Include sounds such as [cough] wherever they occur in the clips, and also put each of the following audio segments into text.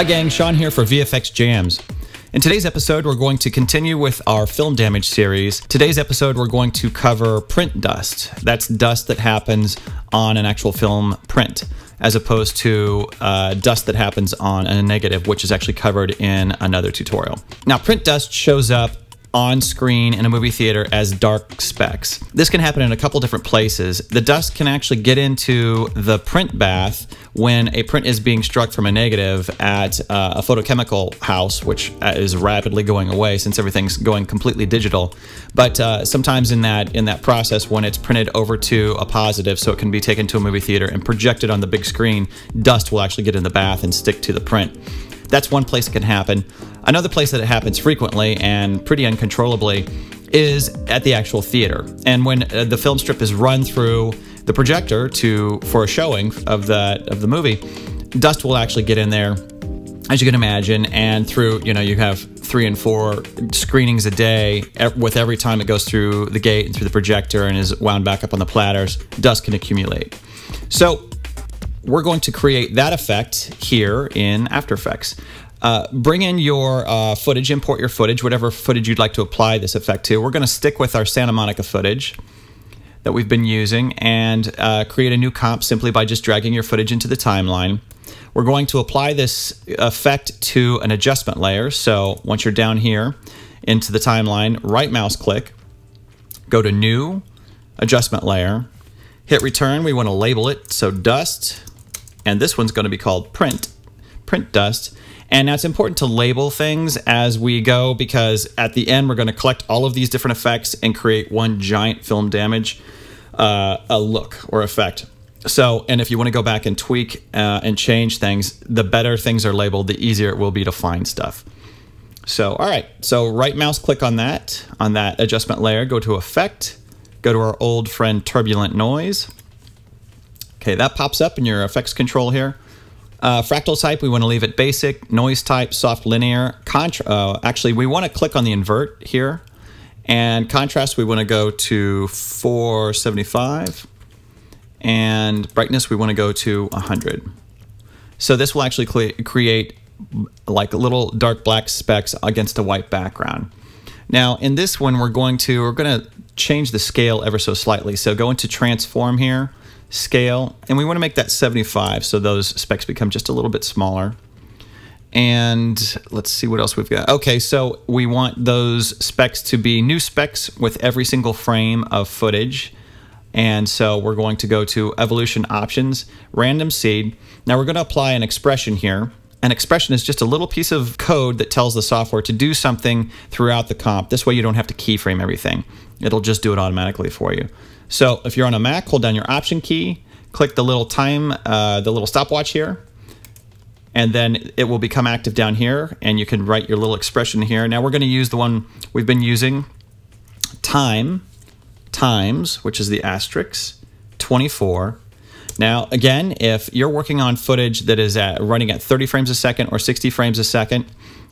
Hi, gang. Sean here for VFX Jams. In today's episode, we're going to continue with our film damage series. Today's episode, we're going to cover print dust. That's dust that happens on an actual film print, as opposed to uh, dust that happens on a negative, which is actually covered in another tutorial. Now, print dust shows up on screen in a movie theater as dark specks. This can happen in a couple different places. The dust can actually get into the print bath when a print is being struck from a negative at uh, a photochemical house, which uh, is rapidly going away since everything's going completely digital. But uh, sometimes in that in that process, when it's printed over to a positive, so it can be taken to a movie theater and projected on the big screen, dust will actually get in the bath and stick to the print. That's one place it can happen. Another place that it happens frequently and pretty uncontrollably is at the actual theater. And when uh, the film strip is run through the projector to for a showing of the of the movie, dust will actually get in there, as you can imagine. And through you know you have three and four screenings a day with every time it goes through the gate and through the projector and is wound back up on the platters, dust can accumulate. So we're going to create that effect here in After Effects. Uh, bring in your uh, footage, import your footage, whatever footage you'd like to apply this effect to. We're going to stick with our Santa Monica footage that we've been using and uh, create a new comp simply by just dragging your footage into the timeline. We're going to apply this effect to an adjustment layer. So once you're down here into the timeline, right mouse click, go to New, Adjustment Layer, hit Return. We want to label it. So Dust, and this one's going to be called print, print dust. And now it's important to label things as we go because at the end we're going to collect all of these different effects and create one giant film damage uh, a look or effect. So, and if you want to go back and tweak uh, and change things, the better things are labeled, the easier it will be to find stuff. So, all right. So, right mouse click on that, on that adjustment layer, go to Effect, go to our old friend Turbulent Noise. Okay, that pops up in your effects control here. Uh, fractal type, we want to leave it basic. Noise type, soft linear. Contra uh, actually, we want to click on the invert here. And contrast, we want to go to 475. And brightness, we want to go to 100. So this will actually create like little dark black specks against a white background. Now, in this one, we're going to, we're going to change the scale ever so slightly. So go into transform here scale, and we want to make that 75 so those specks become just a little bit smaller. And let's see what else we've got. Okay, so we want those specks to be new specks with every single frame of footage. And so we're going to go to evolution options, random seed. Now we're going to apply an expression here. An expression is just a little piece of code that tells the software to do something throughout the comp. This way you don't have to keyframe everything. It'll just do it automatically for you. So if you're on a Mac, hold down your Option key, click the little time, uh, the little stopwatch here, and then it will become active down here, and you can write your little expression here. Now we're going to use the one we've been using, time times, which is the asterisk, 24. Now, again, if you're working on footage that is at, running at 30 frames a second or 60 frames a second,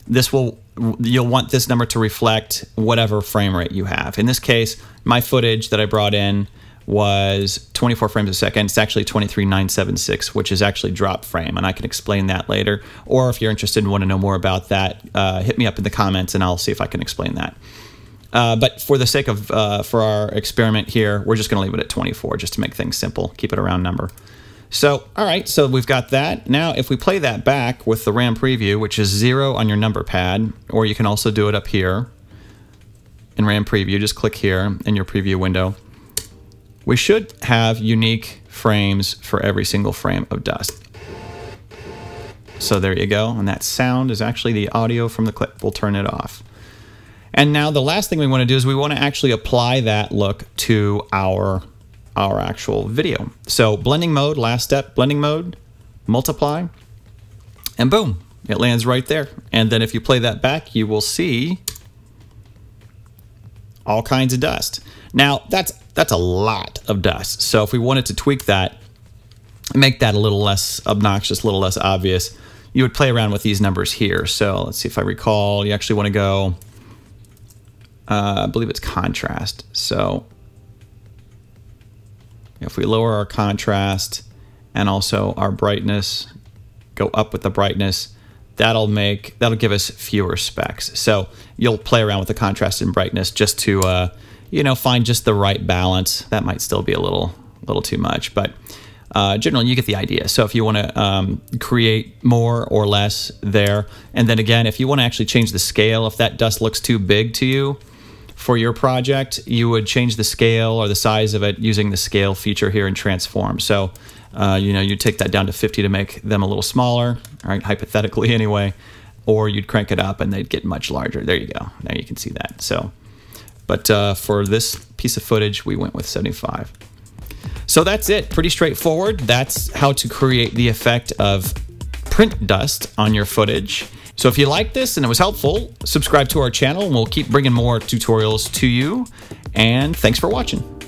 this will you'll want this number to reflect whatever frame rate you have. In this case, my footage that I brought in was 24 frames a second. It's actually 23976, which is actually drop frame, and I can explain that later. Or if you're interested and want to know more about that, uh, hit me up in the comments, and I'll see if I can explain that. Uh, but for the sake of uh, for our experiment here, we're just going to leave it at 24 just to make things simple. Keep it a round number. So, all right, so we've got that. Now, if we play that back with the RAM preview, which is zero on your number pad, or you can also do it up here in RAM preview, just click here in your preview window. We should have unique frames for every single frame of dust. So there you go, and that sound is actually the audio from the clip. We'll turn it off. And now the last thing we want to do is we want to actually apply that look to our our actual video. So blending mode, last step, blending mode, multiply, and boom, it lands right there. And then if you play that back, you will see all kinds of dust. Now, that's that's a lot of dust. So if we wanted to tweak that, make that a little less obnoxious, a little less obvious, you would play around with these numbers here. So let's see if I recall, you actually want to go, uh, I believe it's contrast. So if we lower our contrast and also our brightness, go up with the brightness, that'll make that'll give us fewer specks. So you'll play around with the contrast and brightness just to uh, you know find just the right balance. That might still be a little little too much, but uh, generally you get the idea. So if you want to um, create more or less there, and then again, if you want to actually change the scale, if that dust looks too big to you for your project, you would change the scale or the size of it using the scale feature here in Transform. So uh, you know, you'd take that down to 50 to make them a little smaller, right? Hypothetically, [laughs] anyway, or you'd crank it up and they'd get much larger. There you go. Now you can see that. So, but uh, for this piece of footage, we went with 75. So that's it. Pretty straightforward. That's how to create the effect of print dust on your footage. So if you like this and it was helpful, subscribe to our channel and we'll keep bringing more tutorials to you. And thanks for watching.